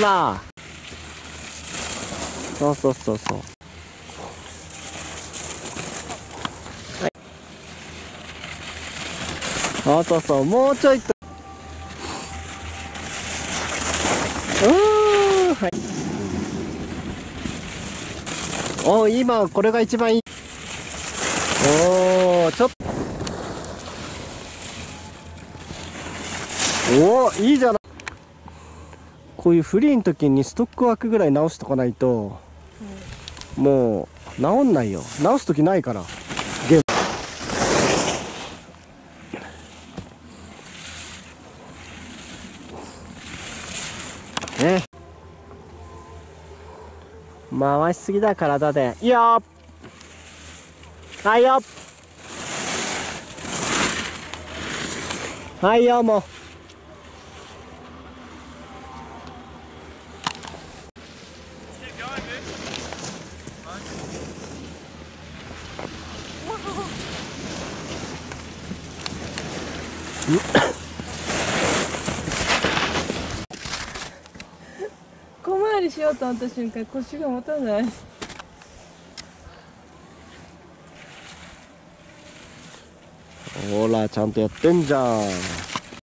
なそうそうそうそう。はい。そうそうそうもうちょいと。うーはい。お今これが一番いい。おおちょっと。おおいいじゃない。こういうフリーの時にストック枠ぐらい直しとかないと、もう直んないよ。直す時ないから。ゲーム。ね。回しすぎだ体でいいよはいよ。はいよもう。小回りしようと思った瞬間腰が持たない。ほらちゃんとやってんじゃん。